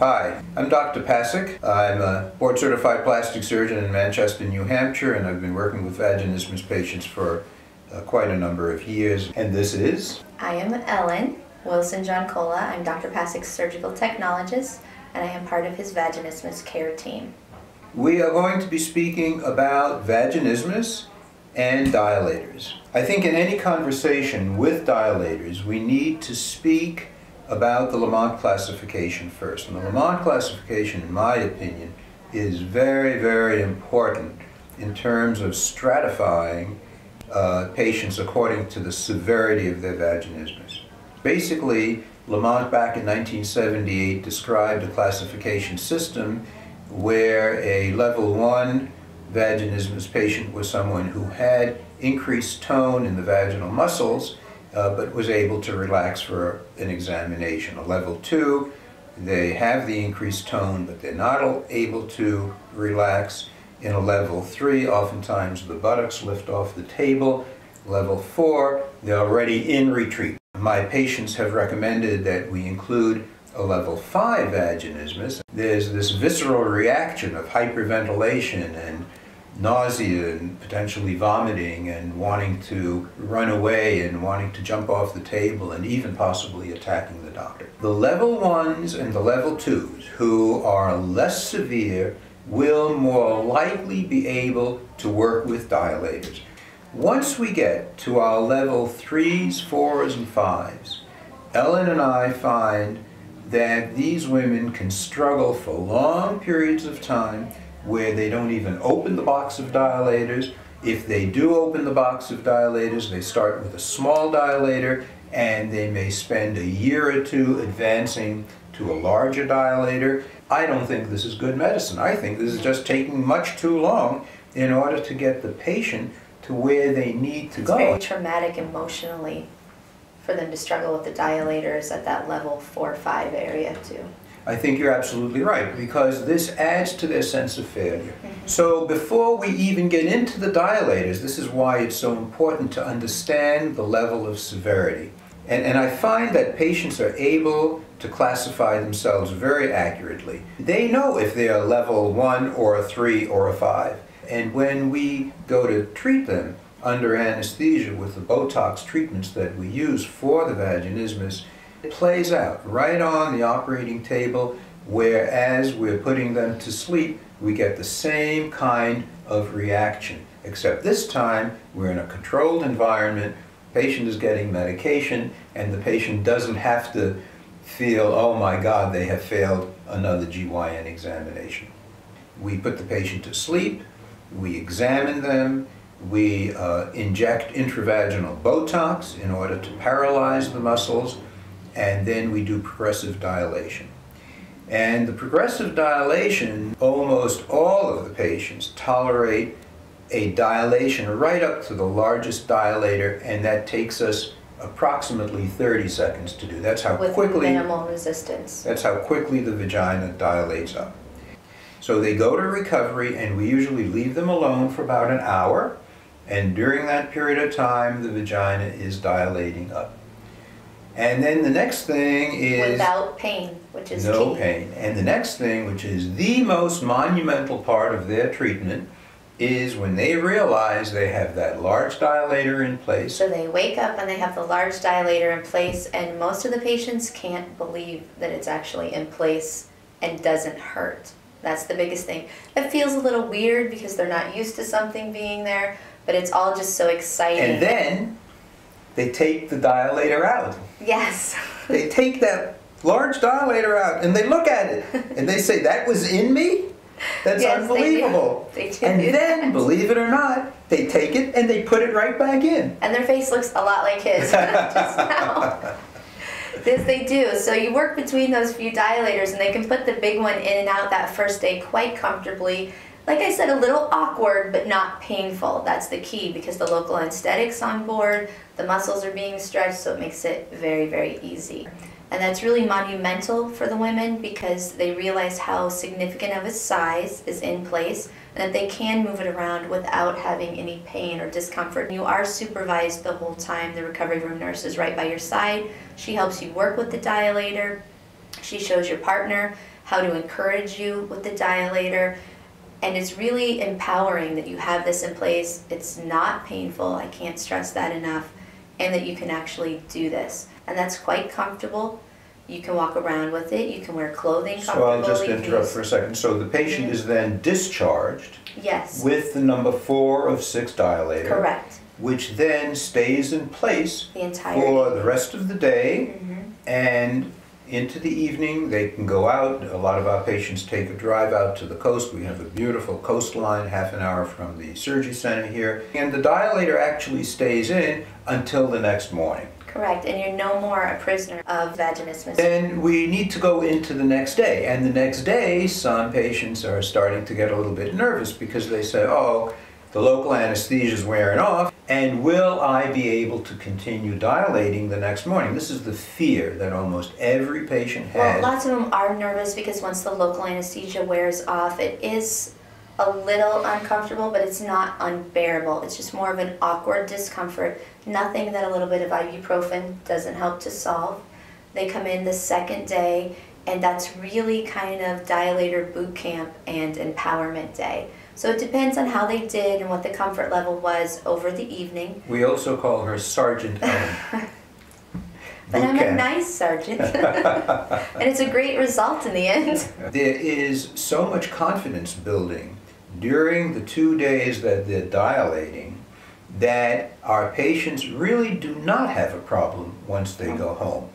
Hi, I'm Dr. Pacik. I'm a board certified plastic surgeon in Manchester, New Hampshire, and I've been working with vaginismus patients for uh, quite a number of years. And this is? I am Ellen Wilson John Cola. I'm Dr. Pacik's surgical technologist, and I am part of his vaginismus care team. We are going to be speaking about vaginismus and dilators. I think in any conversation with dilators, we need to speak about the Lamont classification first. And the Lamont classification, in my opinion, is very, very important in terms of stratifying uh, patients according to the severity of their vaginismus. Basically, Lamont back in 1978 described a classification system where a level 1 vaginismus patient was someone who had increased tone in the vaginal muscles uh, but was able to relax for an examination. A level 2, they have the increased tone but they're not able to relax. In a level 3, oftentimes the buttocks lift off the table. Level 4, they're already in retreat. My patients have recommended that we include a level 5 vaginismus. There's this visceral reaction of hyperventilation and nausea and potentially vomiting and wanting to run away and wanting to jump off the table and even possibly attacking the doctor. The level ones and the level twos who are less severe will more likely be able to work with dilators. Once we get to our level threes, fours, and fives, Ellen and I find that these women can struggle for long periods of time where they don't even open the box of dilators. If they do open the box of dilators, they start with a small dilator and they may spend a year or two advancing to a larger dilator. I don't think this is good medicine. I think this is just taking much too long in order to get the patient to where they need to it's go. It's very traumatic emotionally for them to struggle with the dilators at that level 4 or 5 area too. I think you're absolutely right because this adds to their sense of failure. Mm-hmm. So before we even get into the dilators, this is why it's so important to understand the level of severity. And, and I find that patients are able to classify themselves very accurately. They know if they are level 1 or a 3 or a 5. And when we go to treat them under anesthesia with the Botox treatments that we use for the vaginismus, it plays out right on the operating table where as we're putting them to sleep, we get the same kind of reaction. Except this time, we're in a controlled environment, patient is getting medication, and the patient doesn't have to feel, oh my God, they have failed another GYN examination. We put the patient to sleep, we examine them, we uh, inject intravaginal Botox in order to paralyze the muscles, and then we do progressive dilation. And the progressive dilation, almost all of the patients tolerate a dilation right up to the largest dilator, and that takes us approximately 30 seconds to do. That's how With quickly minimal resistance. That's how quickly the vagina dilates up. So they go to recovery, and we usually leave them alone for about an hour, and during that period of time, the vagina is dilating up. And then the next thing is without pain, which is no key. pain. And the next thing, which is the most monumental part of their treatment, is when they realize they have that large dilator in place. So they wake up and they have the large dilator in place, and most of the patients can't believe that it's actually in place and doesn't hurt. That's the biggest thing. It feels a little weird because they're not used to something being there, but it's all just so exciting. And then they take the dilator out. Yes. they take that large dilator out and they look at it and they say, That was in me? That's yes, unbelievable. They do. They do and then, that. believe it or not, they take it and they put it right back in. And their face looks a lot like his just now. Yes, they do. So you work between those few dilators, and they can put the big one in and out that first day quite comfortably. Like I said, a little awkward, but not painful. That's the key because the local anesthetic's on board, the muscles are being stretched, so it makes it very, very easy. And that's really monumental for the women because they realize how significant of a size is in place and that they can move it around without having any pain or discomfort. You are supervised the whole time. The recovery room nurse is right by your side. She helps you work with the dilator. She shows your partner how to encourage you with the dilator. And it's really empowering that you have this in place. It's not painful, I can't stress that enough, and that you can actually do this. And that's quite comfortable. You can walk around with it, you can wear clothing So I'll just you interrupt for a second. So the patient Mhm. is then discharged Yes, with the number four of six dilator, correct, which then stays in place the entire. for the rest of the day mm -hmm. and into the evening. They can go out. A lot of our patients take a drive out to the coast. We have a beautiful coastline half an hour from the surgery center here. And the dilator actually stays in until the next morning. Correct, and you're no more a prisoner of vaginismus. Then we need to go into the next day. And the next day, some patients are starting to get a little bit nervous because they say, oh, the local anesthesia is wearing off, and will I be able to continue dilating the next morning? This is the fear that almost every patient has. Well, lots of them are nervous because once the local anesthesia wears off, it is a little uncomfortable, but it's not unbearable. It's just more of an awkward discomfort. Nothing that a little bit of ibuprofen doesn't help to solve. They come in the second day, and that's really kind of dilator boot camp and empowerment day. So it depends on how they did and what the comfort level was over the evening. We also call her Sergeant Ellen. But I'm a nice sergeant. and it's a great result in the end. There is so much confidence building during the two days that they're dilating that our patients really do not have a problem once they go home.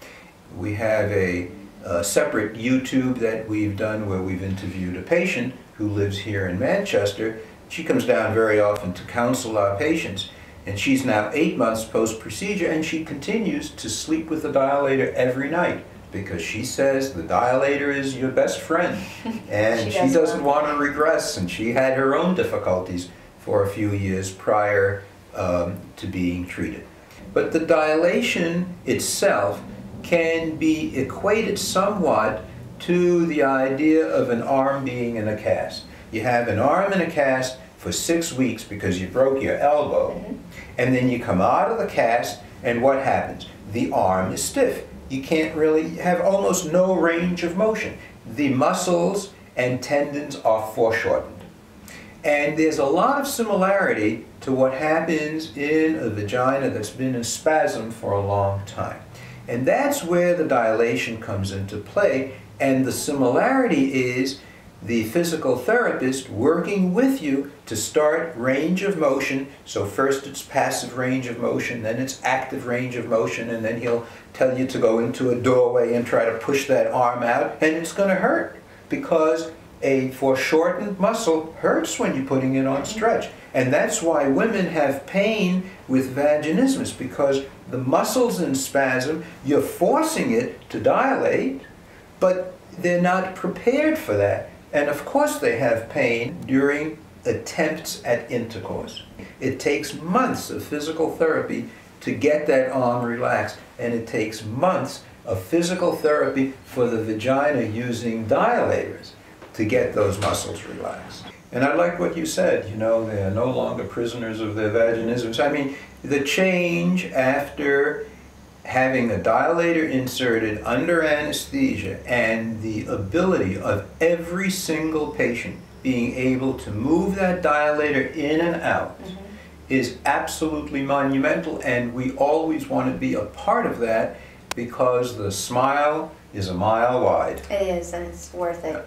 We have a, a separate YouTube that we've done where we've interviewed a patient who lives here in Manchester. She comes down very often to counsel our patients. And she's now eight months post procedure, and she continues to sleep with the dilator every night because she says the dilator is your best friend. And She she, does doesn't want to regress, and she had her own difficulties for a few years prior um, to being treated. But the dilation itself can be equated somewhat to the idea of an arm being in a cast. You have an arm in a cast for six weeks because you broke your elbow, mm-hmm. and then you come out of the cast, and what happens? The arm is stiff. You can't really have almost no range of motion. The muscles and tendons are foreshortened. And there's a lot of similarity to what happens in a vagina that's been in spasm for a long time. And that's where the dilation comes into play. And the similarity is the physical therapist working with you to start range of motion. So, first it's passive range of motion, then it's active range of motion, and then he'll tell you to go into a doorway and try to push that arm out. And it's going to hurt because a foreshortened muscle hurts when you're putting it on stretch. And that's why women have pain with vaginismus because the muscles in spasm, you're forcing it to dilate, but they're not prepared for that. And of course, they have pain during attempts at intercourse. It takes months of physical therapy to get that arm relaxed, and it takes months of physical therapy for the vagina using dilators to get those muscles relaxed. And I like what you said, you know, they are no longer prisoners of their vaginismus. I mean, the change after having a dilator inserted under anesthesia and the ability of every single patient being able to move that dilator in and out mm-hmm. is absolutely monumental and we always want to be a part of that because the smile is a mile wide. It is, and it's worth it.